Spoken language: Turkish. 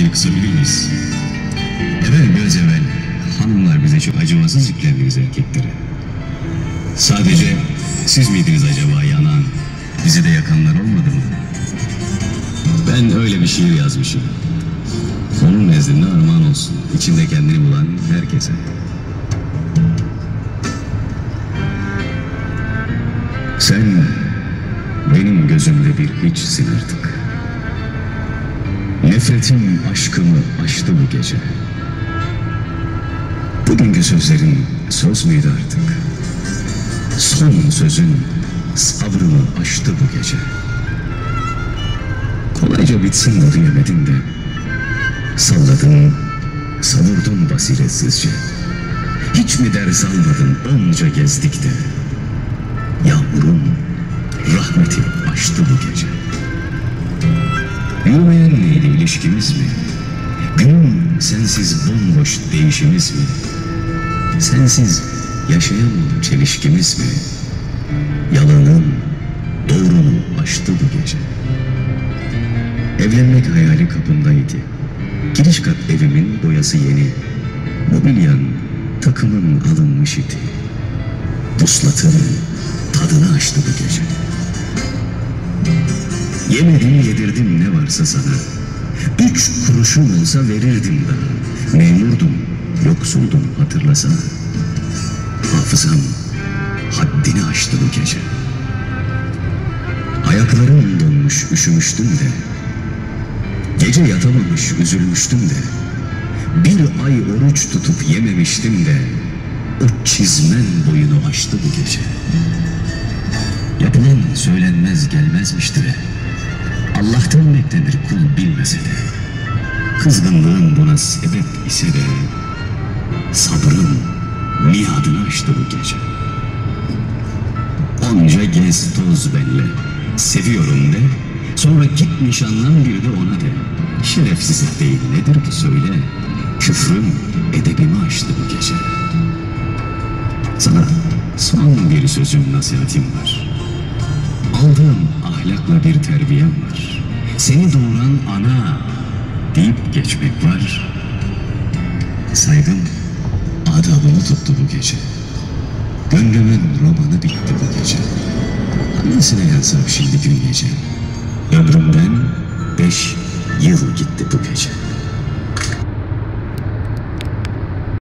geceyi kısabilir miyiz? Evvel biraz evvel hanımlar bize çok acımasız yüklendi biz erkeklere. Sadece siz miydiniz acaba yanan, bizi de yakanlar olmadı mı? Ben öyle bir şiir yazmışım. Onun nezdinde armağan olsun. İçinde kendini bulan herkese. Sen benim gözümde bir hiçsin artık. Nefretim aşkımı aştı bu gece. Bugünkü sözlerin söz müydü artık? Son sözün sabrımı aştı bu gece. Kolayca bitsin de duyamadım de. Salladın, savurdun basiretsizce. Hiç mi ders almadın onca gezdik de. Yağmurun rahmeti aştı bu gece. Yürümeyen ilişkimiz mi? Günün sensiz bomboş değişimiz mi? Sensiz yaşayan çelişkimiz mi? Yalanın doğrunu aştı bu gece. Evlenmek hayali kapındaydı. Giriş kat evimin boyası yeni. Mobilyan takımın alınmış idi. Puslatın tadını açtı bu gece. Yemedim yedirdim ne varsa sana. Üç kuruşum olsa verirdim daha. Memurdum, yoksuldum hatırlasana. Hafızam haddini aştı bu gece. Ayaklarım donmuş üşümüştüm de. Gece yatamamış üzülmüştüm de. Bir ay oruç tutup yememiştim de. O çizmen boyunu aştı bu gece. Yapılan söylenmez gelmezmiş beklenir kul bilmese de. Kızgınlığın buna sebep ise de sabrın miadını aştı bu gece. Onca gez toz benle, seviyorum de, sonra git nişanlan bir de ona de. Şerefsizlik değil nedir bu söyle, küfrün edebimi aştı bu gece. Sana son bir sözüm nasihatim var. Aldığım ahlakla bir terbiyem var. Seni doğuran ana deyip geçmek var. Saygım adabını tuttu bu gece. Gönlümün romanı bitti bu gece. Hangisine yazsam şimdi gün gece? Ömrümden beş yıl gitti bu gece.